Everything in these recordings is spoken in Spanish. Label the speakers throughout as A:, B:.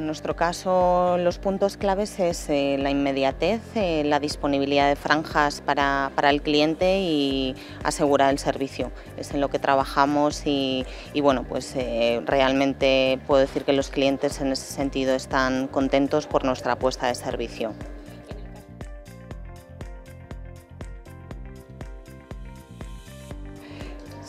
A: nuestro caso los puntos claves es eh, la inmediatez, eh, la disponibilidad de franjas para, el cliente y asegurar el servicio. Es en lo que trabajamos y, bueno, pues eh, realmente puedo decir que los clientes en ese sentido están contentos por nuestra apuesta de servicio.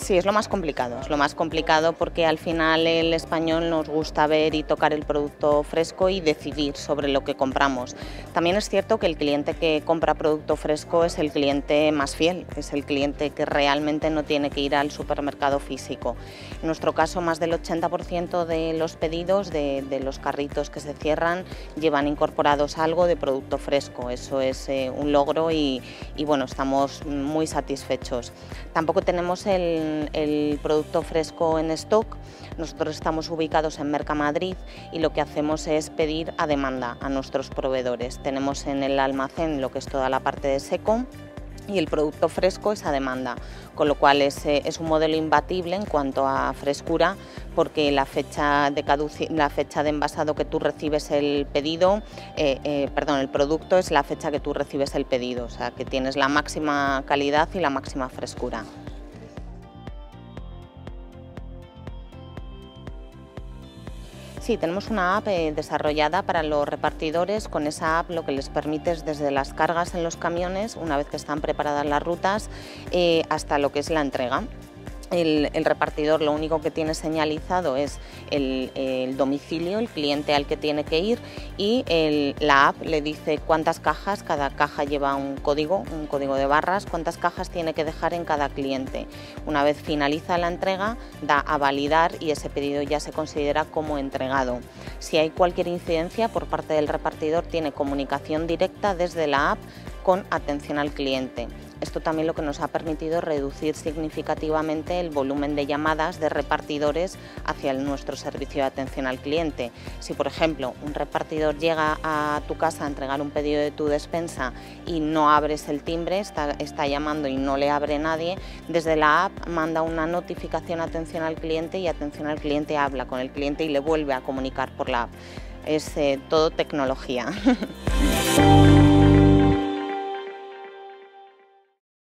A: Sí, es lo más complicado, es lo más complicado porque al final el español nos gusta ver y tocar el producto fresco y decidir sobre lo que compramos. También es cierto que el cliente que compra producto fresco es el cliente más fiel, es el cliente que realmente no tiene que ir al supermercado físico. En nuestro caso, más del 80% de los pedidos de, los carritos que se cierran llevan incorporados algo de producto fresco. Eso es eh, un logro y, y bueno, estamos muy satisfechos. Tampoco tenemos el el producto fresco en stock. Nosotros estamos ubicados en Mercamadrid y lo que hacemos es pedir a demanda a nuestros proveedores. Tenemos en el almacén lo que es toda la parte de seco y el producto fresco es a demanda, con lo cual es, eh, un modelo imbatible en cuanto a frescura porque la fecha de, la fecha de envasado que tú recibes el pedido, eh, eh, perdón, el producto es la fecha que tú recibes el pedido, o sea que tienes la máxima calidad y la máxima frescura. Sí, tenemos una app eh, desarrollada para los repartidores. Con esa app lo que les permite es desde las cargas en los camiones, una vez que están preparadas las rutas, eh, hasta lo que es la entrega. El, repartidor lo único que tiene señalizado es el, domicilio, el cliente al que tiene que ir y la app le dice cuántas cajas, cada caja lleva un código, un código de barras, cuántas cajas tiene que dejar en cada cliente. Una vez finaliza la entrega, da a validar y ese pedido ya se considera como entregado. Si hay cualquier incidencia por parte del repartidor, tiene comunicación directa desde la app con atención al cliente. Esto también lo que nos ha permitido reducir significativamente el volumen de llamadas de repartidores hacia nuestro servicio de atención al cliente. Si, por ejemplo, un repartidor llega a tu casa a entregar un pedido de tu despensa y no abres el timbre, está, llamando y no le abre nadie, desde la app manda una notificación atención al cliente y atención al cliente habla con el cliente y le vuelve a comunicar por la app. Es eh, todo tecnología.